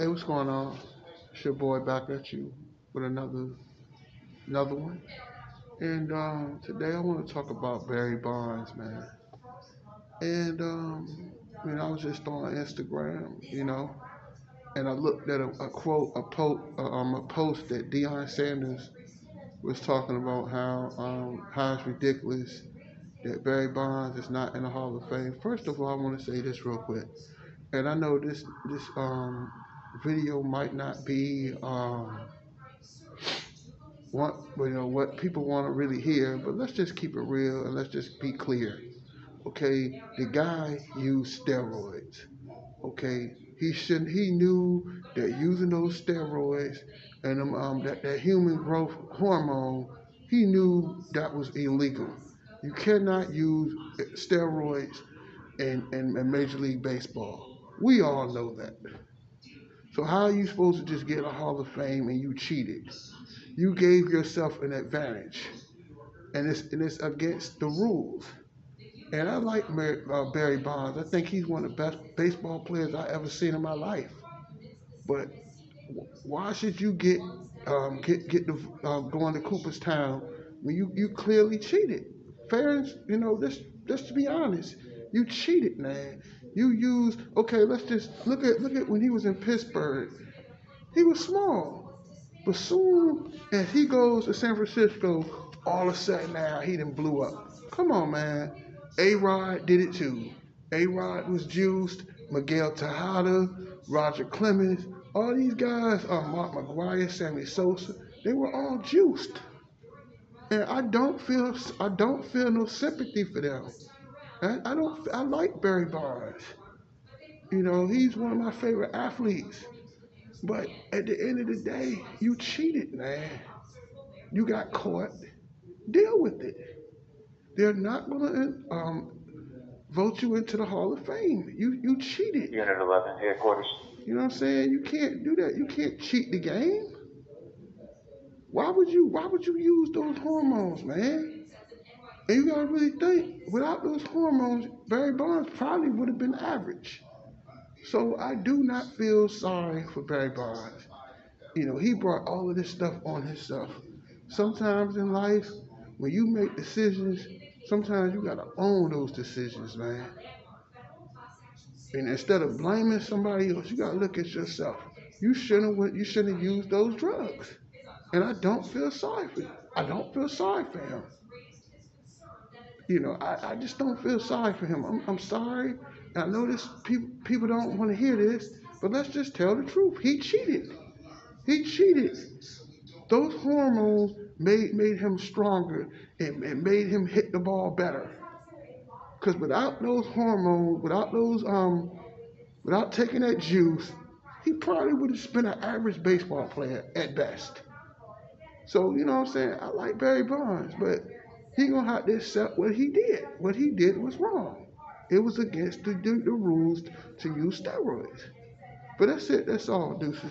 Hey, what's going on? It's your boy back at you with another another one. And um, today I want to talk about Barry Bonds, man. And um, I mean, I was just on Instagram, you know, and I looked at a, a quote, a, po- um, a post that Deion Sanders was talking about how um, how it's ridiculous that Barry Bonds is not in the Hall of Fame. First of all, I want to say this real quick, and I know this this um, video might not be um, what you know what people want to really hear, but let's just keep it real and let's just be clear. Okay, the guy used steroids. Okay, he should he knew that using those steroids and um, that, that human growth hormone, he knew that was illegal. You cannot use steroids in, in, in Major League Baseball. We all know that. So how are you supposed to just get a Hall of Fame and you cheated? You gave yourself an advantage, and it's and it's against the rules. And I like uh, Barry Bonds. I think he's one of the best baseball players I ever seen in my life. But why should you get um, get get the uh, going to Cooperstown when you you clearly cheated? Fans, you know, let's let's to be honest, you cheated, man. You used okay. Let's just look at look at when he was in Pittsburgh. He was small, but soon as he goes to San Francisco, all of a sudden now he done blew up. Come on, man. A Rod did it too. A Rod was juiced. Miguel Tejada, Roger Clemens, all these guys, uh, Mark McGwire, Sammy Sosa, they were all juiced. And I don't feel I don't feel no sympathy for them. I, I don't I like Barry Bonds. You know, he's one of my favorite athletes. But at the end of the day, you cheated, man. You got caught. Deal with it. They're not gonna um, vote you into the Hall of Fame. You you cheated. Unit 11, headquarters. You know what I'm saying? You can't do that. You can't cheat the game. Why would you why would you use those hormones, man? And you gotta really think, without those hormones, Barry Bonds probably would have been average. So I do not feel sorry for Barry Bonds. You know, he brought all of this stuff on himself. Sometimes in life, when you make decisions, sometimes you gotta own those decisions, man. And instead of blaming somebody else, you gotta look at yourself. You shouldn't you shouldn't have used those drugs. And I don't feel sorry for. I don't feel sorry for him. You know, I, I just don't feel sorry for him. I'm, I'm sorry. I know this people people don't want to hear this, but let's just tell the truth. He cheated. He cheated. Those hormones made made him stronger and, and made him hit the ball better. Because without those hormones, without those um, without taking that juice, he probably would have been an average baseball player at best. So you know what I'm saying? I like Barry Bonds, but he gonna have to accept what he did. What he did was wrong. It was against the, the, the rules to use steroids. But that's it. That's all, deuces.